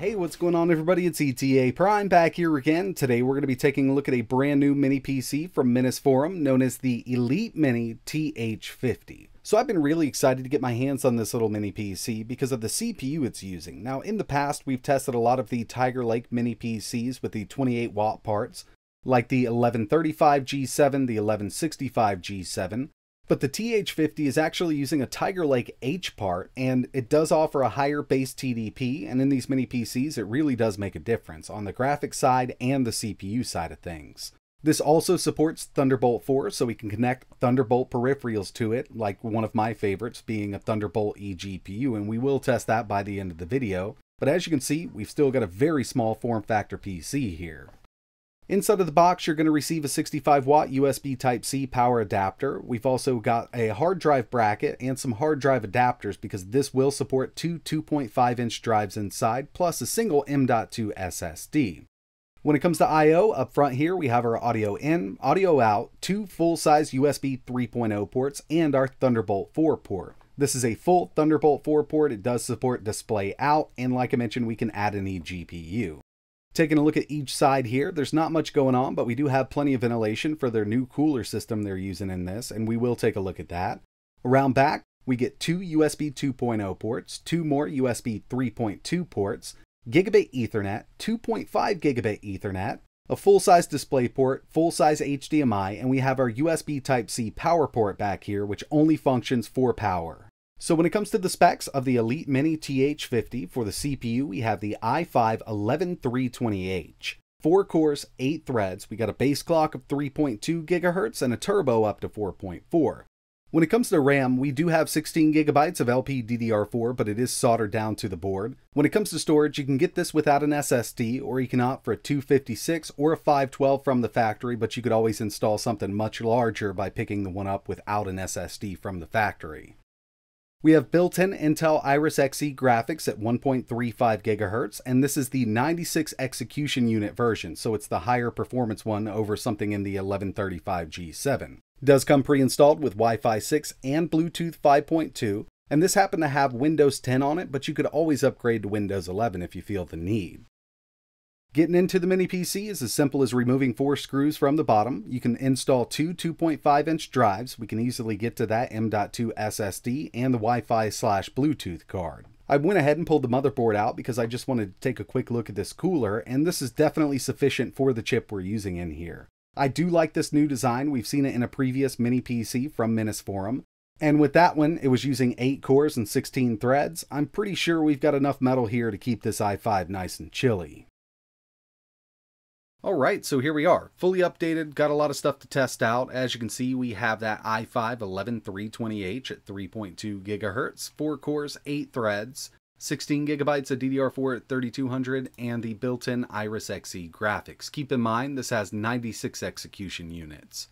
Hey, what's going on everybody? It's ETA Prime back here again. Today we're going to be taking a look at a brand new mini PC from Minisforum known as the Elite Mini TH50. So I've been really excited to get my hands on this little mini PC because of the CPU it's using. Now in the past we've tested a lot of the Tiger Lake mini PCs with the 28 watt parts like the 1135 G7, the 1165 G7, but the TH50 is actually using a Tiger Lake H part, and it does offer a higher base TDP, and in these mini PCs, it really does make a difference on the graphics side and the CPU side of things. This also supports Thunderbolt 4, so we can connect Thunderbolt peripherals to it, like one of my favorites being a Thunderbolt eGPU, and we will test that by the end of the video. But as you can see, we've still got a very small form factor PC here. Inside of the box, you're going to receive a 65 watt USB Type-C power adapter. We've also got a hard drive bracket and some hard drive adapters because this will support two 2.5 inch drives inside, plus a single M.2 SSD. When it comes to I.O., up front here we have our audio in, audio out, two full-size USB 3.0 ports, and our Thunderbolt 4 port. This is a full Thunderbolt 4 port. It does support display out, and like I mentioned, we can add an eGPU. Taking a look at each side here, there's not much going on, but we do have plenty of ventilation for their new cooler system they're using in this, and we will take a look at that. Around back, we get two USB 2.0 ports, two more USB 3.2 ports, gigabit Ethernet, 2.5 gigabit Ethernet, a full-size display port, full-size HDMI, and we have our USB Type-C power port back here, which only functions for power. So when it comes to the specs of the Elite Mini TH50 for the CPU, we have the i5-11320H. 4 cores, 8 threads, we got a base clock of 3.2 gigahertz and a turbo up to 4.4. When it comes to RAM, we do have 16 gigabytes of LPDDR4, but it is soldered down to the board. When it comes to storage, you can get this without an SSD, or you can opt for a 256 or a 512 from the factory, but you could always install something much larger by picking the one up without an SSD from the factory. We have built-in Intel Iris Xe graphics at 1.35 GHz, and this is the 96 execution unit version, so it's the higher performance one over something in the 1135 G7. Does come pre-installed with Wi-Fi 6 and Bluetooth 5.2, and this happened to have Windows 10 on it, but you could always upgrade to Windows 11 if you feel the need. Getting into the mini PC is as simple as removing four screws from the bottom. You can install two 2.5 inch drives. We can easily get to that M.2 SSD and the Wi-Fi slash Bluetooth card. I went ahead and pulled the motherboard out because I just wanted to take a quick look at this cooler and this is definitely sufficient for the chip we're using in here. I do like this new design. We've seen it in a previous mini PC from Minisforum. And with that one, it was using 8 cores and 16 threads. I'm pretty sure we've got enough metal here to keep this i5 nice and chilly. All right, so here we are, fully updated, got a lot of stuff to test out. As you can see, we have that i5 11320H at 3.2 gigahertz, 4 cores, 8 threads, 16 gigabytes of DDR4 at 3200, and the built-in Iris Xe graphics. Keep in mind, this has 96 execution units.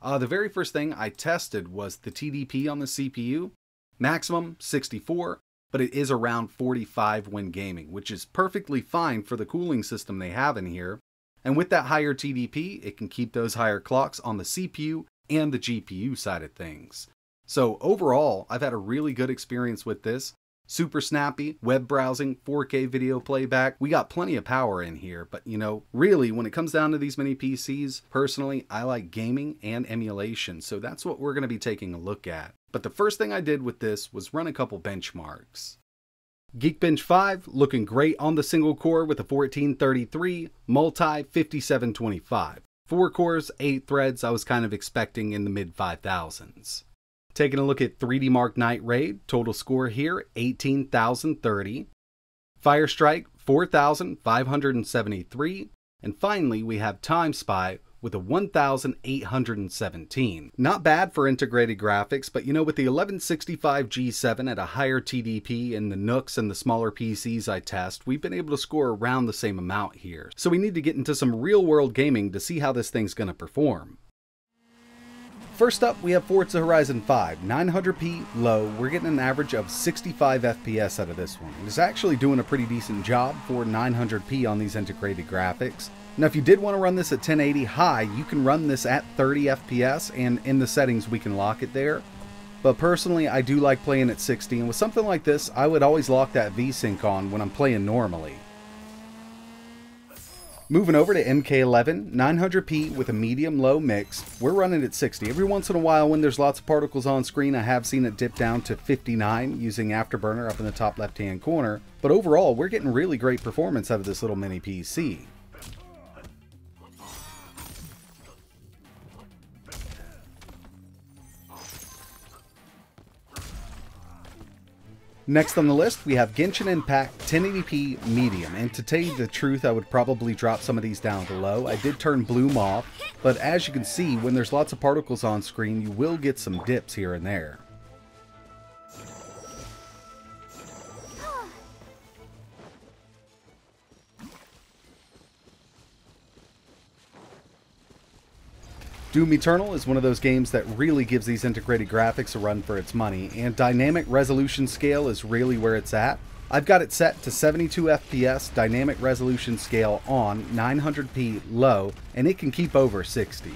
Uh, the very first thing I tested was the TDP on the CPU. Maximum 64, but it is around 45 when gaming, which is perfectly fine for the cooling system they have in here. And with that higher TDP, it can keep those higher clocks on the CPU and the GPU side of things. So overall, I've had a really good experience with this. Super snappy, web browsing, 4K video playback. We got plenty of power in here, but you know, really, when it comes down to these mini PCs, personally, I like gaming and emulation, so that's what we're going to be taking a look at. But the first thing I did with this was run a couple benchmarks. Geekbench 5 looking great on the single core with a 1433, multi 5725. Four cores, eight threads, I was kind of expecting in the mid 5000s. Taking a look at 3D Mark Night Raid, total score here 18,030. Firestrike 4,573. And finally, we have Time Spy with a 1817. Not bad for integrated graphics, but you know with the 1165 G7 at a higher TDP in the NUCs and the smaller PCs I test, we've been able to score around the same amount here. So we need to get into some real world gaming to see how this thing's going to perform. First up, we have Forza Horizon 5, 900p low. We're getting an average of 65 FPS out of this one. It's actually doing a pretty decent job for 900p on these integrated graphics. Now if you did want to run this at 1080 high, you can run this at 30 FPS and in the settings we can lock it there. But personally, I do like playing at 60 and with something like this, I would always lock that VSync on when I'm playing normally. Moving over to MK11, 900p with a medium-low mix, we're running at 60. Every once in a while when there's lots of particles on screen, I have seen it dip down to 59 using Afterburner up in the top left-hand corner, but overall, we're getting really great performance out of this little mini PC. Next on the list, we have Genshin Impact 1080p Medium, and to tell you the truth, I would probably drop some of these down below. I did turn Bloom off, but as you can see, when there's lots of particles on screen, you will get some dips here and there. Doom Eternal is one of those games that really gives these integrated graphics a run for its money, and dynamic resolution scale is really where it's at. I've got it set to 72 FPS dynamic resolution scale on 900p low, and it can keep over 60.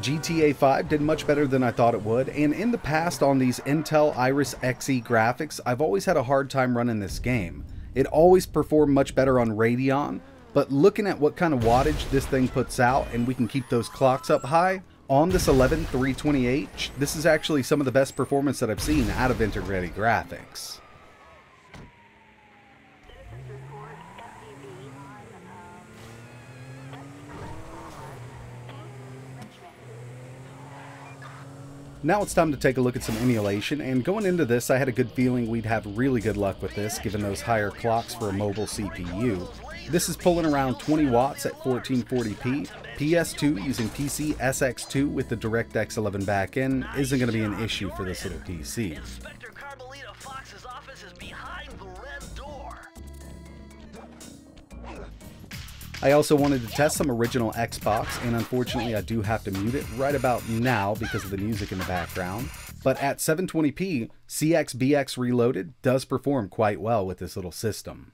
GTA 5 did much better than I thought it would, and in the past on these Intel Iris Xe graphics, I've always had a hard time running this game. It always performed much better on Radeon, but looking at what kind of wattage this thing puts out, and we can keep those clocks up high, on this 11320H, this is actually some of the best performance that I've seen out of integrated graphics. Now it's time to take a look at some emulation, and going into this I had a good feeling we'd have really good luck with this given those higher clocks for a mobile CPU. This is pulling around 20 watts at 1440p. PS2 using PCSX2 with the DirectX 11 backend isn't going to be an issue for this little PC. I also wanted to test some original Xbox, and unfortunately I do have to mute it right about now because of the music in the background. But at 720p, CXBX Reloaded does perform quite well with this little system.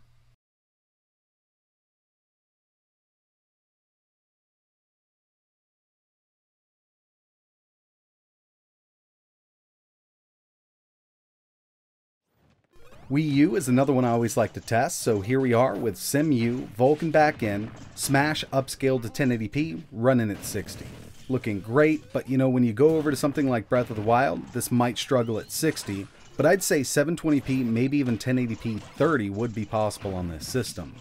Wii U is another one I always like to test, so here we are with Cemu, Vulkan backend, Smash upscaled to 1080p, running at 60. Looking great, but you know, when you go over to something like Breath of the Wild, this might struggle at 60, but I'd say 720p, maybe even 1080p 30 would be possible on this system.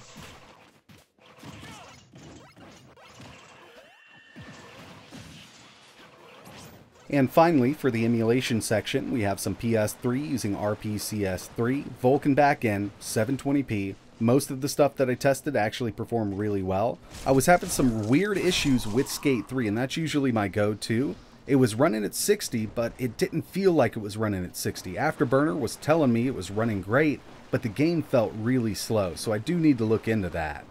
And finally, for the emulation section, we have some PS3 using RPCS3, Vulkan backend, 720p. Most of the stuff that I tested actually performed really well. I was having some weird issues with Skate 3, and that's usually my go-to. It was running at 60, but it didn't feel like it was running at 60. Afterburner was telling me it was running great, but the game felt really slow, so I do need to look into that.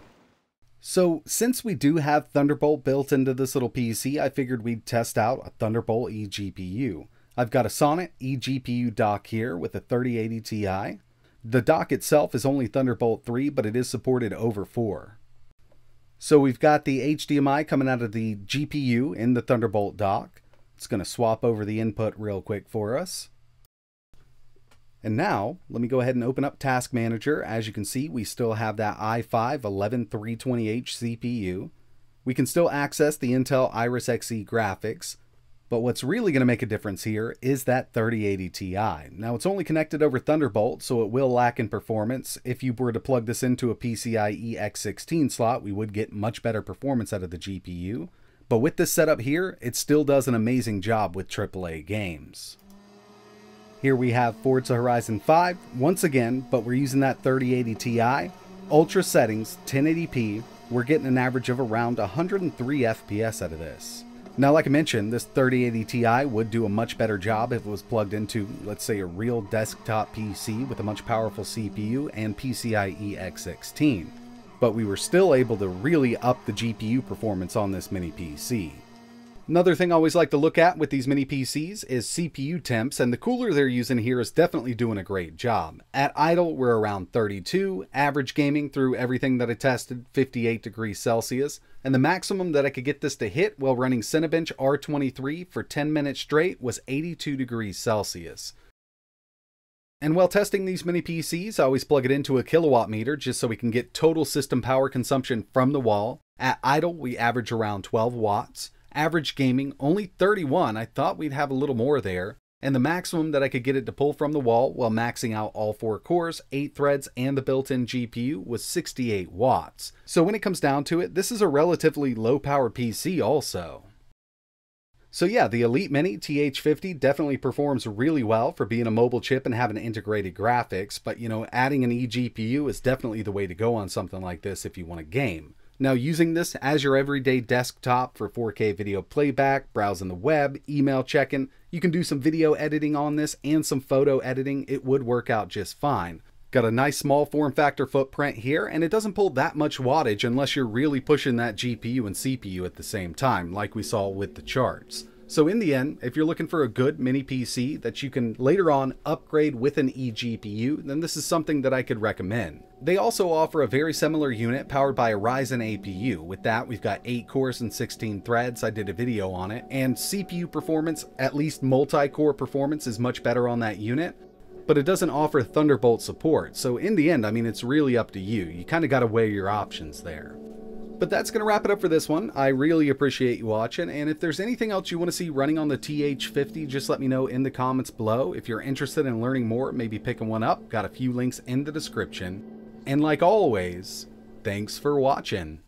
So since we do have Thunderbolt built into this little PC, I figured we'd test out a Thunderbolt eGPU. I've got a Sonnet eGPU dock here with a 3080 Ti. The dock itself is only Thunderbolt 3, but it is supported over 4. So we've got the HDMI coming out of the GPU in the Thunderbolt dock. It's going to swap over the input real quick for us. And now, let me go ahead and open up Task Manager. As you can see, we still have that i5 11320H CPU. We can still access the Intel Iris Xe graphics, but what's really going to make a difference here is that 3080 Ti. Now, it's only connected over Thunderbolt, so it will lack in performance. If you were to plug this into a PCIe X16 slot, we would get much better performance out of the GPU. But with this setup here, it still does an amazing job with AAA games. Here we have Forza Horizon 5, once again, but we're using that 3080 Ti. Ultra settings, 1080p, we're getting an average of around 103 FPS out of this. Now, like I mentioned, this 3080 Ti would do a much better job if it was plugged into, let's say, a real desktop PC with a much powerful CPU and PCIe X16. But we were still able to really up the GPU performance on this mini PC. Another thing I always like to look at with these mini PCs is CPU temps, and the cooler they're using here is definitely doing a great job. At idle, we're around 32, average gaming through everything that I tested, 58 degrees Celsius, and the maximum that I could get this to hit while running Cinebench R23 for 10 minutes straight was 82 degrees Celsius. And while testing these mini PCs, I always plug it into a kilowatt meter just so we can get total system power consumption from the wall. At idle, we average around 12 watts. Average gaming, only 31. I thought we'd have a little more there. And the maximum that I could get it to pull from the wall while maxing out all four cores, 8 threads, and the built-in GPU was 68 watts. So when it comes down to it, this is a relatively low-power PC also. So yeah, the Elite Mini TH50 definitely performs really well for being a mobile chip and having integrated graphics, but you know, adding an eGPU is definitely the way to go on something like this if you want to game. Now, using this as your everyday desktop for 4K video playback, browsing the web, email checking, you can do some video editing on this and some photo editing. It would work out just fine. Got a nice small form factor footprint here, and it doesn't pull that much wattage unless you're really pushing that GPU and CPU at the same time, like we saw with the charts. So in the end, if you're looking for a good mini PC that you can later on upgrade with an eGPU, then this is something that I could recommend. They also offer a very similar unit powered by a Ryzen APU. With that, we've got 8 cores and 16 threads. I did a video on it. And CPU performance, at least multi-core performance, is much better on that unit but it doesn't offer Thunderbolt support. So in the end, I mean, it's really up to you. You kind of got to weigh your options there. But that's going to wrap it up for this one. I really appreciate you watching, and if there's anything else you want to see running on the TH50, just let me know in the comments below. If you're interested in learning more, maybe picking one up, got a few links in the description. And like always, thanks for watching.